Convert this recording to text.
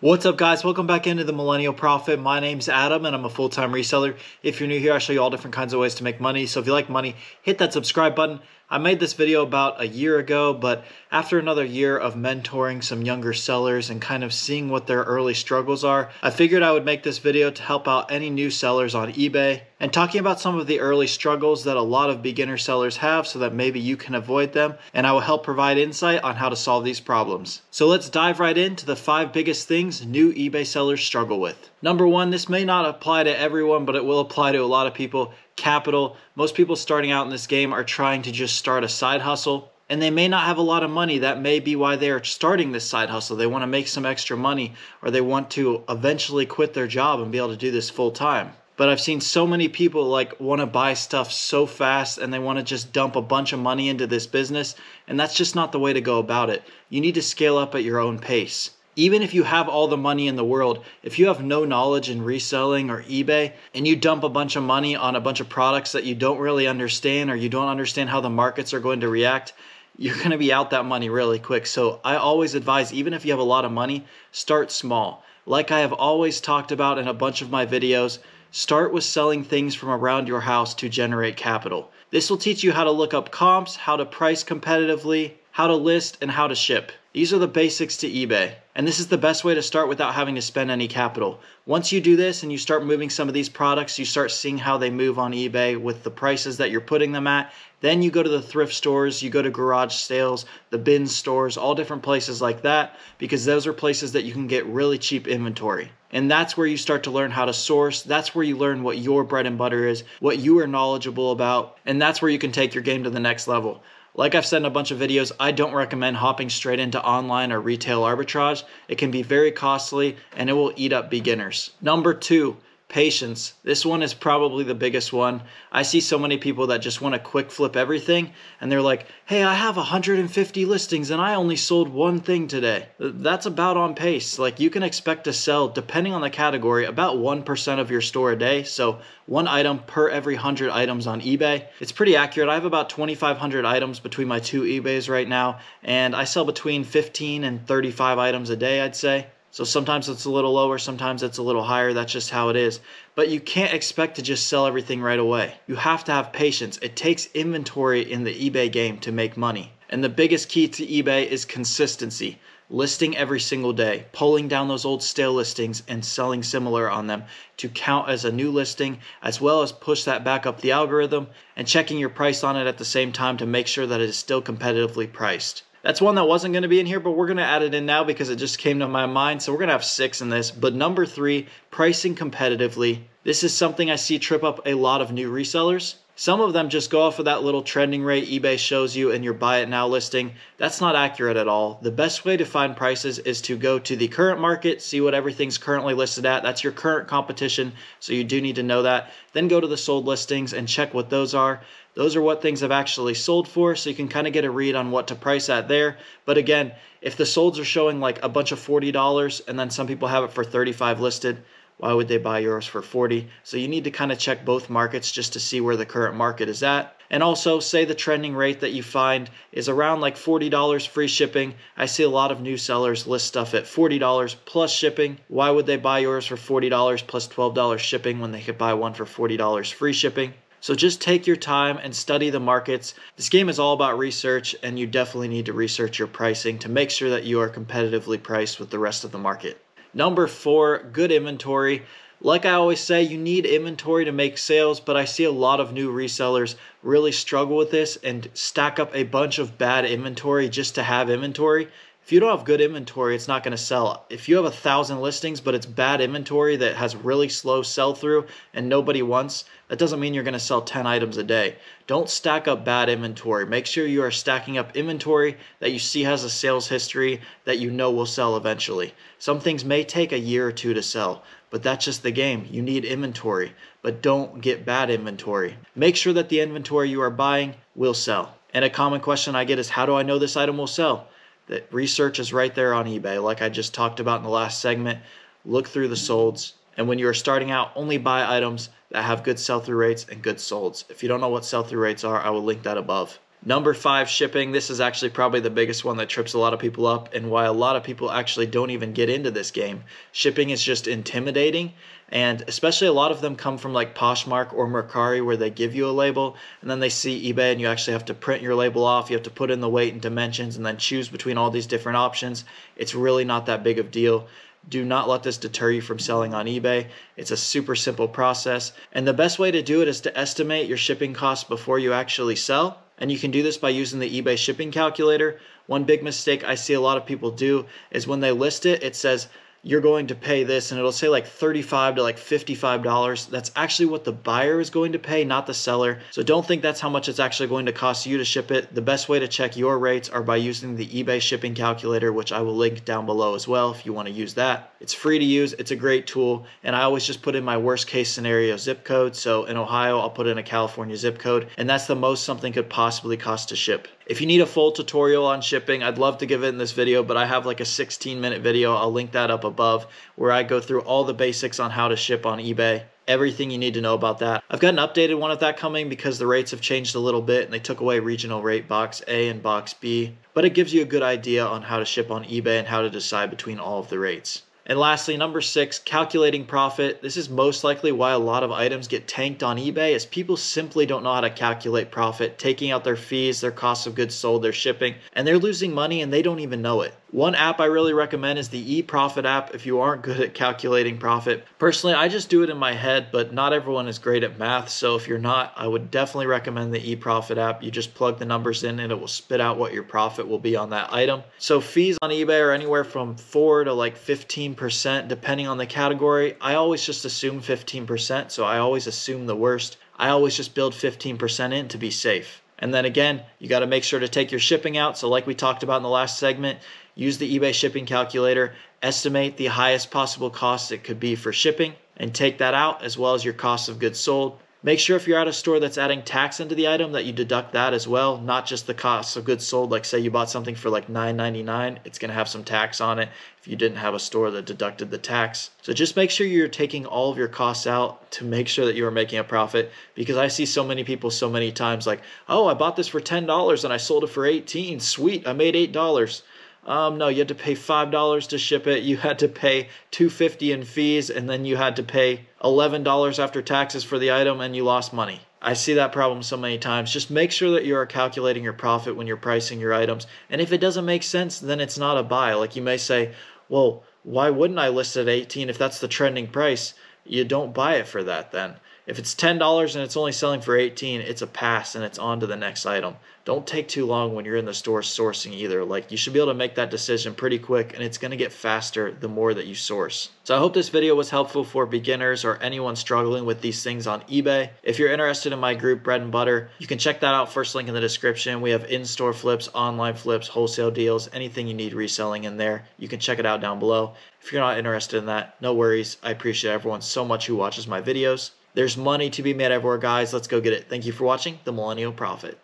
What's up, guys? Welcome back into the Millennial Profit. My name's Adam, and I'm a full time reseller. If you're new here, I show you all different kinds of ways to make money. So if you like money, hit that subscribe button. I made this video about a year ago, but after another year of mentoring some younger sellers and kind of seeing what their early struggles are, I figured I would make this video to help out any new sellers on eBay and talking about some of the early struggles that a lot of beginner sellers have so that maybe you can avoid them. And I will help provide insight on how to solve these problems. So let's dive right into the five biggest things new eBay sellers struggle with. Number one, this may not apply to everyone, but it will apply to a lot of people capital. Most people starting out in this game are trying to just start a side hustle and they may not have a lot of money. That may be why they are starting this side hustle. They want to make some extra money or they want to eventually quit their job and be able to do this full time. But I've seen so many people like want to buy stuff so fast and they want to just dump a bunch of money into this business. And that's just not the way to go about it. You need to scale up at your own pace even if you have all the money in the world, if you have no knowledge in reselling or eBay and you dump a bunch of money on a bunch of products that you don't really understand or you don't understand how the markets are going to react, you're going to be out that money really quick. So I always advise, even if you have a lot of money, start small. Like I have always talked about in a bunch of my videos, start with selling things from around your house to generate capital. This will teach you how to look up comps, how to price competitively, how to list, and how to ship. These are the basics to eBay. And this is the best way to start without having to spend any capital. Once you do this and you start moving some of these products, you start seeing how they move on eBay with the prices that you're putting them at. Then you go to the thrift stores, you go to garage sales, the bin stores, all different places like that, because those are places that you can get really cheap inventory. And that's where you start to learn how to source. That's where you learn what your bread and butter is, what you are knowledgeable about, and that's where you can take your game to the next level. Like I've said in a bunch of videos, I don't recommend hopping straight into online or retail arbitrage. It can be very costly and it will eat up beginners. Number two, patience. This one is probably the biggest one. I see so many people that just want to quick flip everything and they're like, hey, I have 150 listings and I only sold one thing today. That's about on pace. Like you can expect to sell, depending on the category, about 1% of your store a day. So one item per every 100 items on eBay. It's pretty accurate. I have about 2,500 items between my two eBays right now and I sell between 15 and 35 items a day, I'd say. So sometimes it's a little lower, sometimes it's a little higher. That's just how it is. But you can't expect to just sell everything right away. You have to have patience. It takes inventory in the eBay game to make money. And the biggest key to eBay is consistency. Listing every single day, pulling down those old stale listings and selling similar on them to count as a new listing, as well as push that back up the algorithm and checking your price on it at the same time to make sure that it is still competitively priced. That's one that wasn't going to be in here, but we're going to add it in now because it just came to my mind. So we're going to have six in this. But number three, pricing competitively. This is something I see trip up a lot of new resellers. Some of them just go off of that little trending rate eBay shows you in your buy it now listing. That's not accurate at all. The best way to find prices is to go to the current market, see what everything's currently listed at. That's your current competition, so you do need to know that. Then go to the sold listings and check what those are. Those are what things have actually sold for, so you can kind of get a read on what to price at there. But again, if the solds are showing like a bunch of $40 and then some people have it for 35 listed, why would they buy yours for 40? So you need to kind of check both markets just to see where the current market is at. And also say the trending rate that you find is around like $40 free shipping. I see a lot of new sellers list stuff at $40 plus shipping. Why would they buy yours for $40 plus $12 shipping when they could buy one for $40 free shipping? So just take your time and study the markets. This game is all about research, and you definitely need to research your pricing to make sure that you are competitively priced with the rest of the market. Number four, good inventory. Like I always say, you need inventory to make sales, but I see a lot of new resellers really struggle with this and stack up a bunch of bad inventory just to have inventory. If you don't have good inventory, it's not going to sell. If you have a thousand listings, but it's bad inventory that has really slow sell through and nobody wants, that doesn't mean you're going to sell 10 items a day. Don't stack up bad inventory. Make sure you are stacking up inventory that you see has a sales history that you know will sell eventually. Some things may take a year or two to sell, but that's just the game. You need inventory, but don't get bad inventory. Make sure that the inventory you are buying will sell. And a common question I get is how do I know this item will sell? That research is right there on eBay. Like I just talked about in the last segment, look through the solds. And when you are starting out, only buy items that have good sell through rates and good solds. If you don't know what sell through rates are, I will link that above. Number five, shipping. This is actually probably the biggest one that trips a lot of people up and why a lot of people actually don't even get into this game. Shipping is just intimidating, and especially a lot of them come from like Poshmark or Mercari where they give you a label and then they see eBay and you actually have to print your label off. You have to put in the weight and dimensions and then choose between all these different options. It's really not that big of deal. Do not let this deter you from selling on eBay. It's a super simple process. And the best way to do it is to estimate your shipping costs before you actually sell. And you can do this by using the eBay shipping calculator. One big mistake I see a lot of people do is when they list it, it says you're going to pay this and it'll say like 35 to like $55 that's actually what the buyer is going to pay not the seller. So don't think that's how much it's actually going to cost you to ship it. The best way to check your rates are by using the ebay shipping calculator which i will link down below as well if you want to use that. It's free to use. It's a great tool and i always just put in my worst case scenario zip code. So in ohio i'll put in a california zip code and that's the most something could possibly cost to ship if you need a full tutorial on shipping, I'd love to give it in this video, but I have like a 16 minute video. I'll link that up above where I go through all the basics on how to ship on eBay. Everything you need to know about that. I've got an updated one of that coming because the rates have changed a little bit and they took away regional rate box A and box B, but it gives you a good idea on how to ship on eBay and how to decide between all of the rates. And lastly, number six, calculating profit. This is most likely why a lot of items get tanked on eBay is people simply don't know how to calculate profit, taking out their fees, their cost of goods sold, their shipping, and they're losing money and they don't even know it. One app I really recommend is the eProfit app if you aren't good at calculating profit. Personally, I just do it in my head, but not everyone is great at math. So if you're not, I would definitely recommend the eProfit app. You just plug the numbers in and it will spit out what your profit will be on that item. So fees on eBay are anywhere from 4 to like 15% depending on the category. I always just assume 15%, so I always assume the worst. I always just build 15% in to be safe. And then again, you got to make sure to take your shipping out. So like we talked about in the last segment, use the eBay shipping calculator, estimate the highest possible cost it could be for shipping, and take that out as well as your cost of goods sold. Make sure if you're at a store that's adding tax into the item that you deduct that as well, not just the cost of goods sold. Like say you bought something for like $9.99, it's going to have some tax on it if you didn't have a store that deducted the tax. So just make sure you're taking all of your costs out to make sure that you are making a profit because I see so many people so many times like, "Oh, I bought this for $10 and I sold it for 18. Sweet, I made $8." Um, no, you had to pay five dollars to ship it. You had to pay two fifty in fees, and then you had to pay eleven dollars after taxes for the item, and you lost money. I see that problem so many times. Just make sure that you are calculating your profit when you're pricing your items. And if it doesn't make sense, then it's not a buy. Like you may say, well, why wouldn't I list it at 18 if that's the trending price? You don't buy it for that then. If it's $10 and it's only selling for 18, it's a pass and it's on to the next item. Don't take too long when you're in the store sourcing either. Like you should be able to make that decision pretty quick and it's going to get faster the more that you source. So I hope this video was helpful for beginners or anyone struggling with these things on eBay. If you're interested in my group Bread and Butter, you can check that out first link in the description. We have in-store flips, online flips, wholesale deals, anything you need reselling in there. You can check it out down below. If you're not interested in that, no worries. I appreciate everyone so much who watches my videos. There's money to be made everywhere, guys. Let's go get it. Thank you for watching The Millennial Profit.